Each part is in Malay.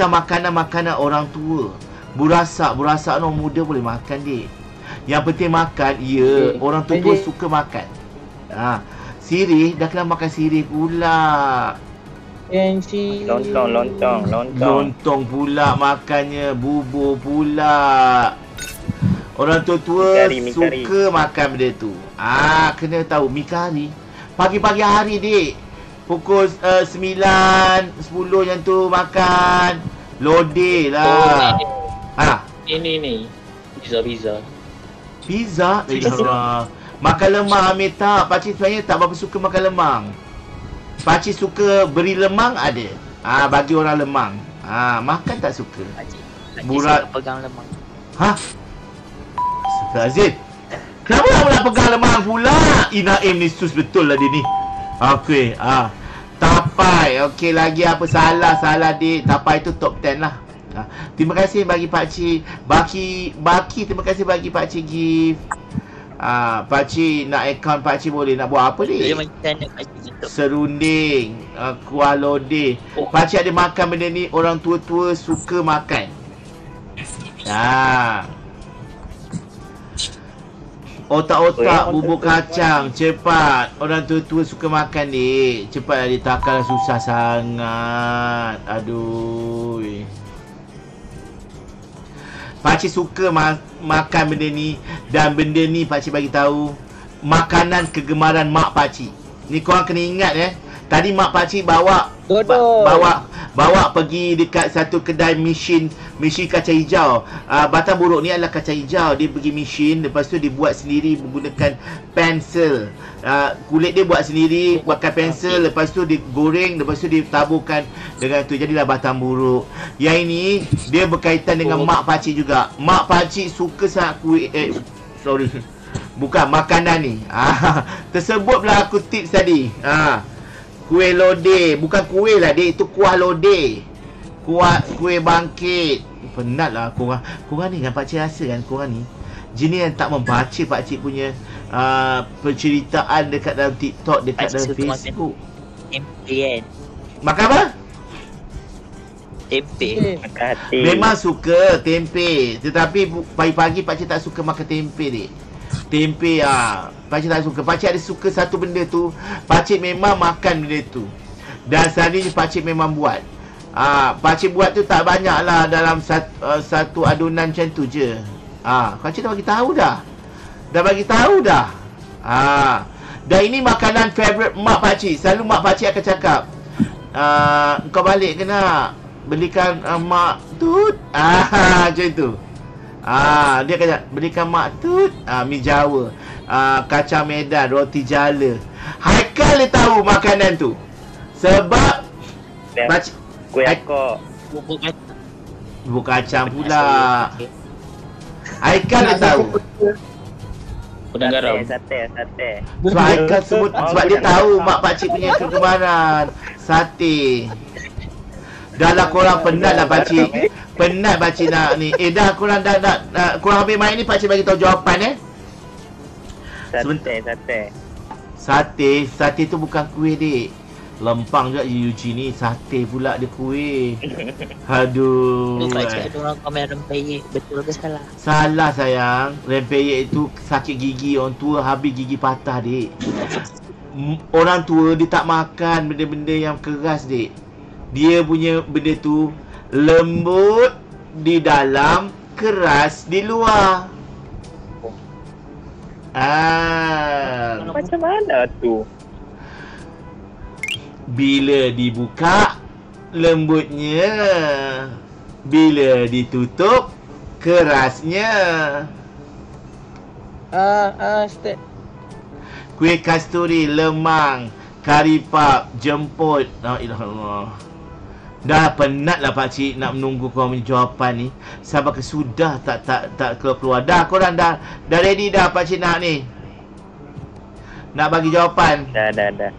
kita makanan-makanan orang tua. Burasak, burasak orang muda boleh makan dik. Yang penting makan, ya, Okay. orang tua-tua Jadi- suka makan. Ha. Sirih, dah kena makan sirih pula. Lontong, lontong, lontong. Lontong pula makannya, bubur pula. Orang tua-tua suka makan benda tu. Ah, kena tahu mi kari. Pagi-pagi hari dik. Pukul uh, 9, 10 yang tu makan. Lodeh Oh, lah. ni, Ha, ni, ni. Pizza, pizza. pizza. Pizza. Allah. Makan lemang Amir tak. Pakcik sebenarnya tak berapa suka makan lemang. Pakcik suka beri lemang ada. Ah, bagi orang lemang. Ah, makan tak suka. Pakcik, pakcik Burat. suka pegang lemang. Ha? Astagfirullahaladzim. Kenapa nak nak pegang lemah pula? Inaim ni sus betul lah dia ni. Okey, ah. Tapai. Okey, lagi apa salah salah dik. Tapai tu top 10 lah. Ha. Terima kasih bagi Pak Cik. Baki Baki terima kasih bagi Pak Cik gift. Ah, Pak Cik nak akaun Pak Cik boleh nak buat apa Dia ni? macam mana pakcik gitu. Serunding, uh, kuah lodeh. Pak Cik ada makan benda ni orang tua-tua suka makan. Ha. Otak-otak bubur kacang cepat. Orang tua-tua suka makan ni. Cepatlah dia takkanlah susah sangat. Aduh. Pakcik suka ma- makan benda ni dan benda ni pakcik bagi tahu makanan kegemaran mak pakcik. Ni korang kena ingat eh. Tadi mak pakcik bawa. Ba- bawa bawa pergi dekat satu kedai mesin mesin kacang hijau. Uh, batang buruk ni adalah kacang hijau. Dia pergi mesin lepas tu dia buat sendiri menggunakan pensel. Uh, kulit dia buat sendiri pakai pensel lepas tu dia goreng lepas tu dia taburkan dengan tu jadilah batang buruk. Yang ini dia berkaitan dengan Oh. mak pakcik juga. Mak pakcik suka sangat kuih eh sorry. Bukan makanan ni. Ah, tersebutlah aku tips tadi. Ah. Kuih lodeh, bukan kuih lah dia itu kuah lodeh. Kuah kuih bangkit. Penat lah korang. Korang ni kan pakcik rasa kan korang ni jenis yang tak membaca pakcik punya uh, penceritaan dekat dalam TikTok, dekat Pakcik dalam. Facebook. Tempe kan. Makan apa? Tempe. Makan hati. Memang suka tempe Tetapi pagi-pagi pakcik tak suka makan tempe ni Tempe ah, Pakcik tak suka. Pakcik ada suka satu benda tu. Pakcik memang makan benda tu. Dan sehari ni pakcik memang buat. Ah, Pakcik buat tu tak banyak lah Dalam satu, uh, satu adunan macam tu je. Ah, Pakcik dah bagi tahu dah. Dah bagi tahu dah. Ah, Dan ini makanan favourite mak pakcik. Selalu mak pakcik akan cakap ah, Kau balik ke nak Belikan uh, mak tut? Ah, Macam tu. Ah, dia kata belikan mak tut. Ah, mi Jawa. Ah, kacang Medan, roti jala. Haikal dia tahu makanan tu. Sebab Dan pakcik Kuih akok. Bubur kacang. bubur kacang pula. Haikal dia tahu. Pedang garam. Sate, sate. Sebab Haikal sebut Oh, sebab dia tahu mak pakcik punya kegemaran. Sate. Dah lah korang penat lah pakcik. Penat pakcik nak ni. Eh dah korang dah, dah, dah korang habis main ni pakcik bagi tahu jawapan eh. Sate, sate. Sate, sate tu bukan kuih dik. Lempang juga Yuji ni, sate pula dia kuih. Aduh. Pakcik ada orang komen rempeyek. Betul ke salah? Salah sayang. Rempeyek itu sakit gigi orang tua habis gigi patah dik. Orang tua dia tak makan benda-benda yang keras dik. Dia punya benda tu lembut di dalam, keras di luar. Ah, Macam mana tu? bila dibuka lembutnya. Bila ditutup kerasnya. Ah, ah, step. Kuih kasturi, lemang, kari pap, jemput. La ilaha illallah. Dah penat lah pakcik nak menunggu korang punya jawapan ni. Sampai ke sudah tak tak tak keluar-keluar. Dah korang dah dah ready dah pakcik nak ni. Nak bagi jawapan. Dah, dah, dah.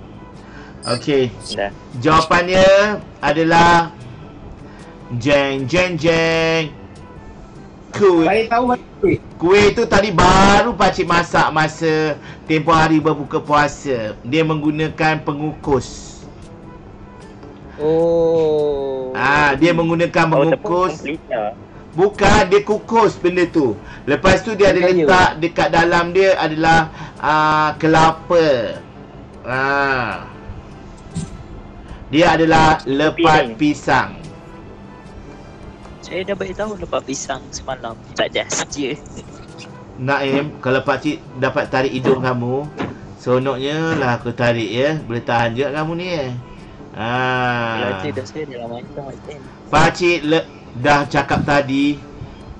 Okey. Dah. Jawapannya adalah jeng jeng jeng. Kuih Baik tahu mati. Kuih tu tadi baru pakcik masak masa tempoh hari berbuka puasa. Dia menggunakan pengukus. Oh. Ah, dia menggunakan Oh, tepung mengukus. Bukan, dia kukus benda tu. Lepas tu dia ada letak dekat dalam dia adalah uh, kelapa. Ah. Dia adalah lepat pisang. Saya dah beritahu lepas pisang semalam. Tak ada je. Naim, kalau pakcik dapat tarik hidung kamu, seronoknya lah aku tarik ya. Boleh tahan juga kamu ni eh. Kalau Ah. macam. Pakcik le- dah cakap tadi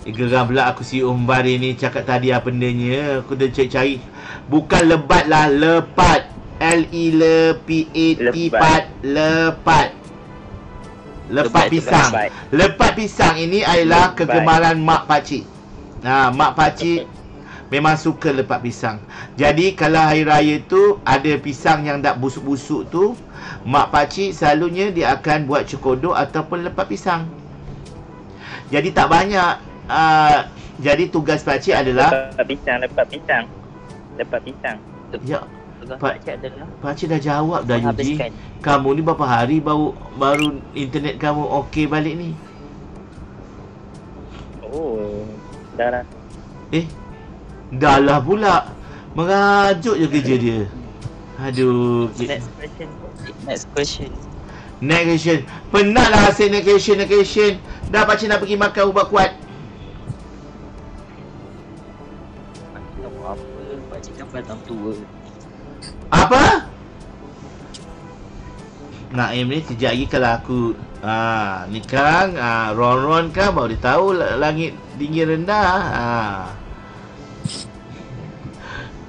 Eh, Geram pula aku si Umbar ni Cakap tadi apa bendanya Aku dah cari-cari Bukan lebat lah Lepat L-E L-P-A-T Lepat. Pat Lepat Lepat pisang lepat. Pisang ini adalah kegemaran mak pakcik Nah, mak pakcik memang suka lepat pisang. Jadi kalau hari raya tu ada pisang yang tak busuk-busuk tu, mak pakcik selalunya dia akan buat cekodok ataupun lepat pisang. Jadi tak banyak. Uh, jadi tugas pakcik adalah Lepas pisang, lepas pisang. Lepas pisang. ya Pak- pakcik adalah dah jawab dah menghabiskan. Kamu ni berapa hari baru baru internet kamu okey balik ni? Oh, dah lah. Eh, dah lah pula. Merajuk je kerja dia. Aduh. Next question. Next question. Next question. Penat lah hasil next question, next question. Dah pakcik nak pergi makan ubat kuat. Pakcik apa. Pakcik kan batang tua. Apa? Naim ni sejak lagi kalau aku ah ni sekarang ah ron-ron kan baru dia tahu la- langit tinggi rendah. Ah.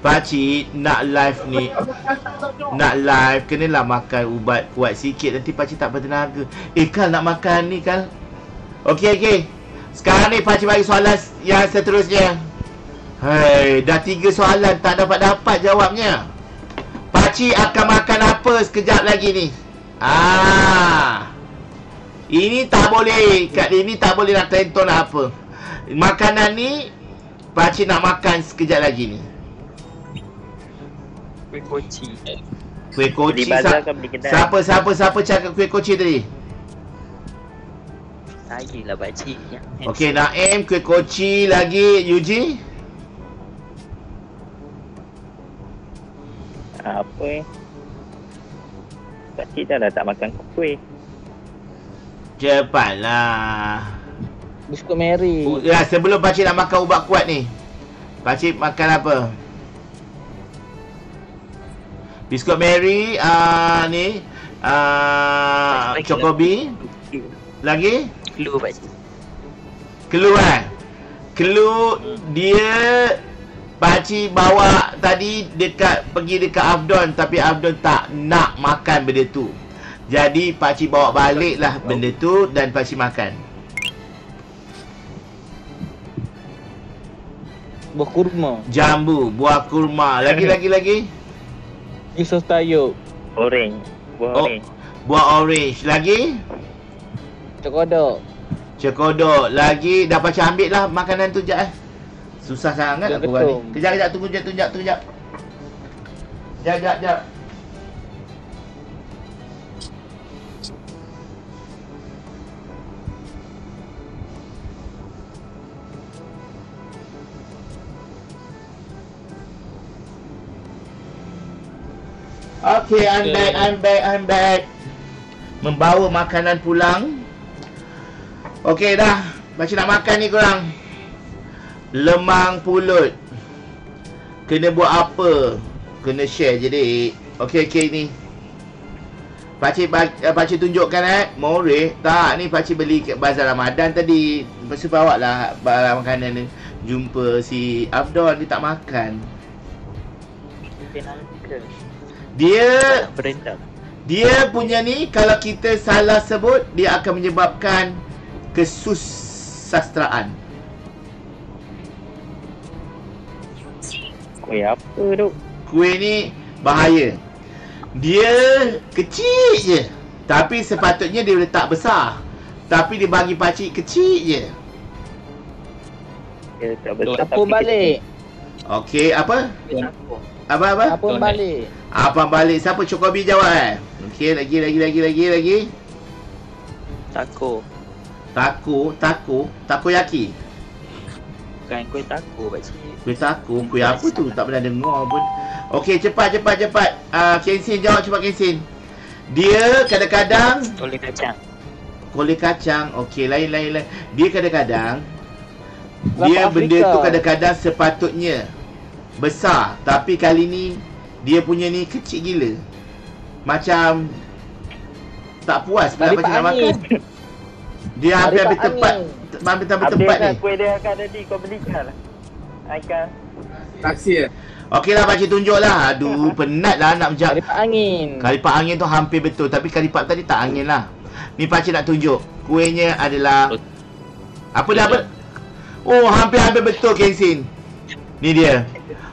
Pakcik nak live ni Nak live Kenalah makan ubat kuat sikit. Nanti pakcik tak bertenaga. Eh Kal nak makan ni Kal? Okey okey. Sekarang ni pakcik bagi soalan yang seterusnya. Hai, dah tiga soalan tak dapat-dapat jawabnya. Pakcik akan makan apa sekejap lagi ni? Ah, Ini tak boleh. Kat ini tak boleh nak tenton apa. Makanan ni Pakcik nak makan sekejap lagi ni Kuih koci. Kuih koci bazar beli kedai? Siapa siapa siapa cakap kuih koci tadi? Saya lah pakcik. Okey, Naim kuih koci lagi Yuji. Apa eh? Pakcik dah lah tak makan kuih. Cepatlah. Biskut Mary. Ya, sebelum pakcik nak makan ubat kuat ni. Pakcik makan apa? Biskut Mary, ah uh, ni ah uh, Lagi, Chocobi Clue. lagi Clue pakcik. keluar. Clue dia Pakcik bawa tadi dekat pergi dekat Afdon tapi Afdon tak nak makan benda tu. Jadi pakcik bawa balik lah benda tu dan pakcik makan. Buah kurma. Jambu, buah kurma. Lagi lagi lagi. Isos tayuk. Orange. Buah Oh. orange. Buah orange. Lagi. Cokodok. Cekodok. Lagi. Dah pakcik ambil lah makanan tu jap eh. Susah sangat nak keluar ni. Kejap kejap tunggu jap tunggu jap tunggu jap. Jap jap jap. Okay, I'm Okay. back, I'm back, I'm back. Membawa makanan pulang. Okay dah. Macam nak makan ni korang. Lemang pulut. Kena buat apa? Kena share je dik. Okay, okay ni. Pakcik, bag- eh, pakcik tunjukkan eh. More. Tak, ni pakcik beli kat bazar Ramadan tadi. Lepas tu bawa lah barang makanan ni. Jumpa si Abdon, dia tak makan. Penalti ke? Dia Berendam. Dia punya ni kalau kita salah sebut dia akan menyebabkan kesusastraan. Kuih apa tu? Kuih ni bahaya. Dia kecil je. Tapi sepatutnya dia letak besar. Tapi dia bagi pakcik kecil je. Dia tak besar Apa balik? Okey, apa? Kenapa? Apa apa? Apa Donat. balik? Apa balik? Siapa Cokobi jawab eh? Okey, lagi lagi lagi lagi lagi. Tako. Taku, taku, takoyaki. Bukan kuih tako pakcik. Kuih taku, kuih apa tu? Tak pernah dengar pun. Okey, cepat, cepat, cepat. Ah, uh, Kensin jawab cepat Kensin. Dia kadang-kadang Toleh kacang. kolej kacang. Okey, lain, lain, lain. Dia kadang-kadang dia benda Afrika. tu kadang-kadang sepatutnya besar, tapi kali ni dia punya ni kecil gila. Macam tak puas pula macam nak makan. Dia hampir-hampir Pak tempat Angin. hampir-hampir Update tempat ni. kuih dia akan tadi kau belikan lah. Akan. Taksi ya. Okey lah pakcik tunjuk lah. Aduh, penat lah nak menjawab. Pak Angin. Kalipat angin tu hampir betul tapi kalipat tadi tak angin lah. Ni pakcik nak tunjuk. Kuihnya adalah apa dah apa? Oh, hampir-hampir betul Kensin. Ni dia.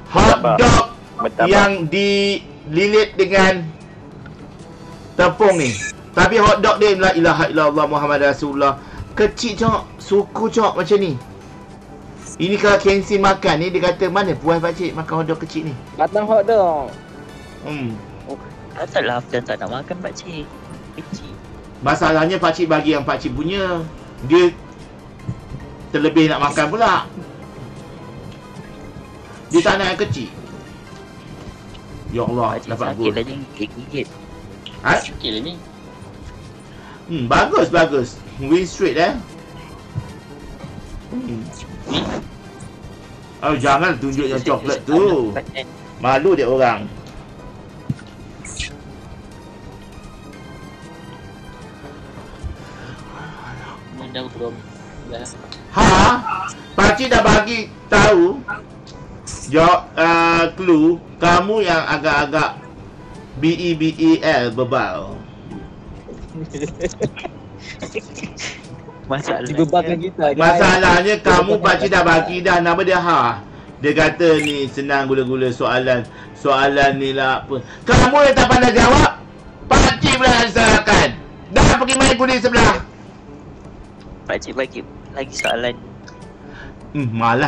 Hot dog Bertabak. yang dililit dengan tepung ni. Tapi hot dog dia la ilaha illallah Muhammad Rasulullah. Kecil cok, suku cok macam ni. Ini kalau Kensin makan ni dia kata mana puas pakcik makan hot dog kecil ni. Batang hot dog. Hmm. Taklah Afdan tak nak makan pakcik. Kecil. Masalahnya pakcik bagi yang pakcik punya. Dia terlebih nak makan pula. Dia tak nak yang kecil. Ya Allah, Pakcik dapat sakit gol. lagi gigit. Ha? Sakit lagi. Hmm, bagus, bagus. Win straight eh. Hmm. Oh, jangan tunjuk yang coklat tu. Malu dia orang. Dah belum. Dah. Ha? Pakcik dah bagi tahu jawab uh, clue kamu yang agak-agak B E B E L bebal. Masalah. Dibebankan kita. guys. Masalahnya kamu pakcik dah bagi dah nama dia ha. Dia kata ni senang gula-gula soalan soalan ni lah apa. Kamu yang tak pandai jawab, pakcik pula yang salahkan. Dah pergi main kudi sebelah. Pakcik bagi lagi soalan. Hmm, malas